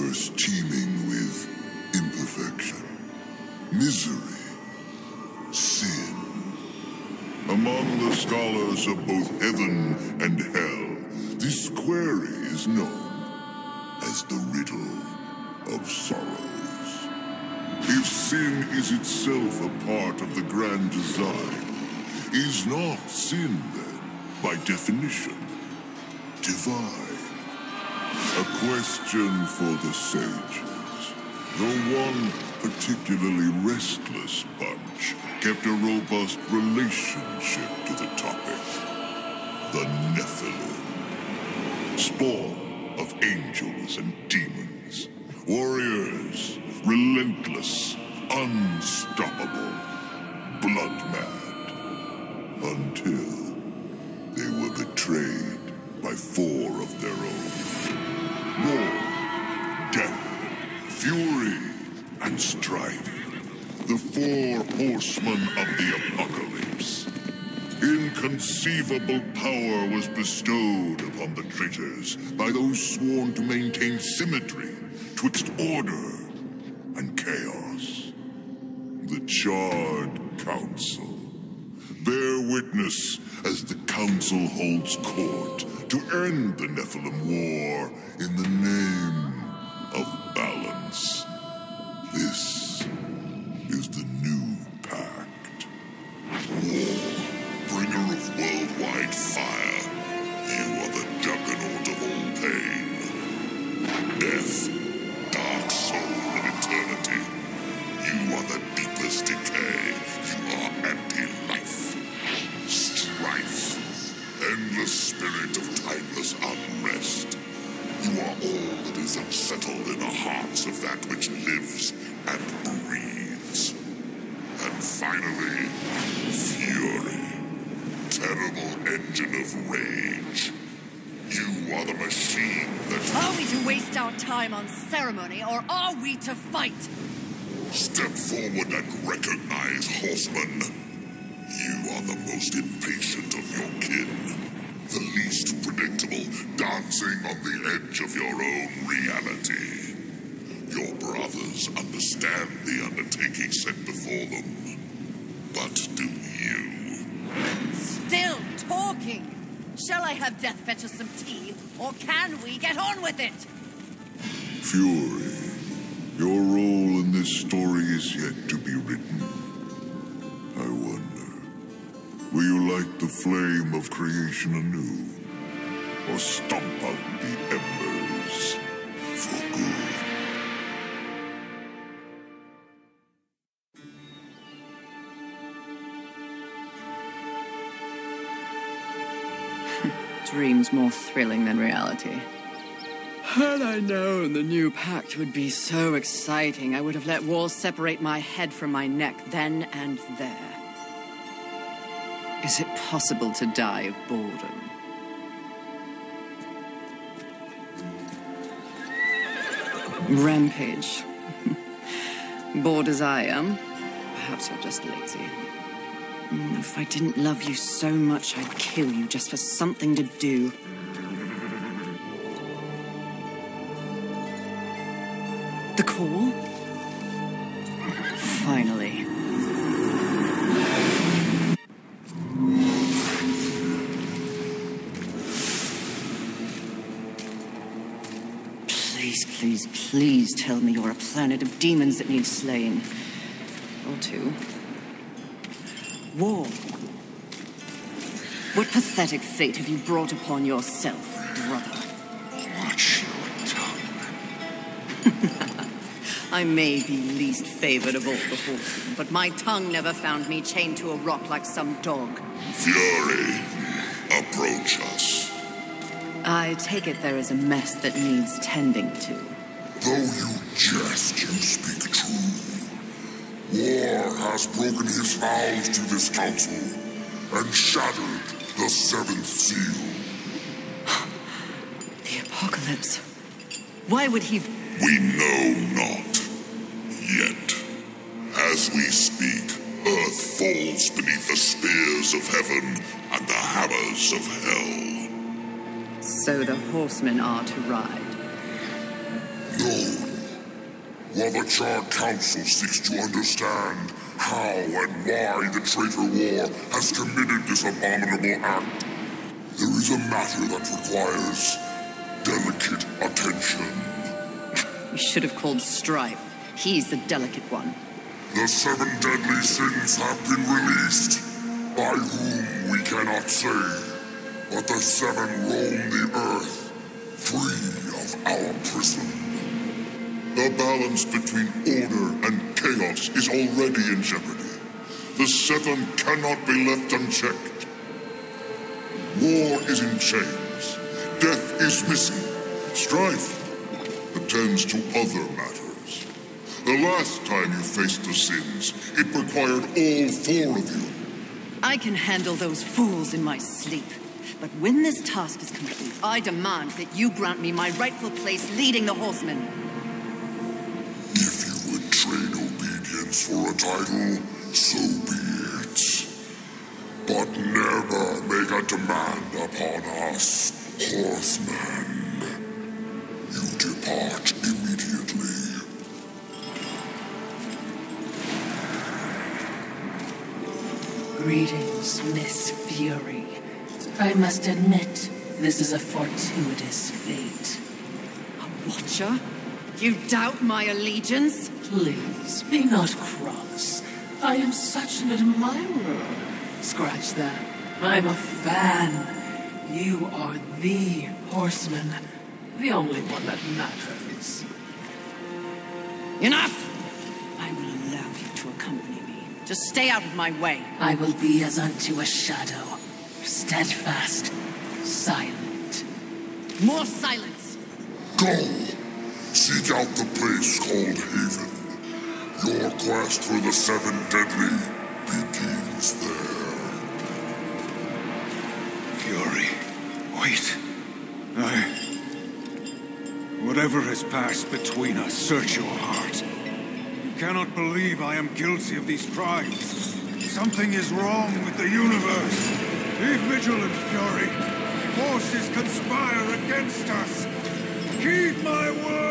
universe teeming with imperfection, misery, sin. Among the scholars of both heaven and hell, this query is known as the riddle of sorrows. If sin is itself a part of the grand design, is not sin then, by definition, divine? A question for the sages. The one particularly restless bunch kept a robust relationship to the topic. The Nephilim. Spawn of angels and demons. Warriors, relentless, unstoppable, blood and strife. The four horsemen of the apocalypse. Inconceivable power was bestowed upon the traitors by those sworn to maintain symmetry twixt order and chaos. The Charred Council. Bear witness as the Council holds court to end the Nephilim War in the name of balance. This finally, fury. Terrible engine of rage. You are the machine that Are we to waste our time on ceremony, or are we to fight? Step forward and recognize, horseman. You are the most impatient of your kin. The least predictable, dancing on the edge of your own reality. Your brothers understand the undertaking set before them. But do you? Still talking! Shall I have Death fetch us some tea, or can we get on with it? Fury, your role in this story is yet to be written. I wonder, will you light the flame of creation anew? Or stomp out the embers Dreams more thrilling than reality. Had I known the new pact would be so exciting, I would have let walls separate my head from my neck then and there. Is it possible to die of boredom? Rampage. Bored as I am, perhaps you're just lazy. Mm, If I didn't love you so much, I'd kill you just for something to do. The call? Finally. Please, please, please tell me you're a planet of demons that needs slaying. Or two. War. What pathetic fate have you brought upon yourself, brother? Watch your tongue. I may be least favored of all the horsemen, but my tongue never found me chained to a rock like some dog. Fury, approach us. I take it there is a mess that needs tending to. Though you jest, you speak has broken his vows to this council and shattered the seventh seal. The apocalypse. Why would he. We know not yet. As we speak, Earth falls beneath the spears of heaven and the hammers of hell. So the horsemen are to ride. No, while the Charred Council seeks to understand how and why the traitor war has committed this abominable act. There is a matter that requires delicate attention. You should have called Strife. He's the delicate one. The seven deadly sins have been released, by whom we cannot say. But the seven roam the earth, free of our prison. The balance between order and chaos is already in jeopardy. The seven cannot be left unchecked. War is in chains. Death is missing. Strife attends to other matters. The last time you faced the sins, it required all four of you. I can handle those fools in my sleep. But when this task is complete, I demand that you grant me my rightful place leading the horsemen. For a title, so be it. But never make a demand upon us, horsemen. You depart immediately. Greetings, Miss Fury. I must admit, this is a fortuitous fate. A watcher? You doubt my allegiance? Please, be not cross. I am such an admirer. Scratch that. I'm a fan. You are the horseman. The only one that matters. Enough! I will allow you to accompany me. Just stay out of my way. I will be as unto a shadow. Steadfast. Silent. More silence! Go! Seek out the place called Haven. Your quest for the Seven Deadly begins there. Fury. Wait. I... Whatever has passed between us, search your heart. You cannot believe I am guilty of these crimes. Something is wrong with the universe. Be vigilant, Fury. Forces conspire against us. Keep my word!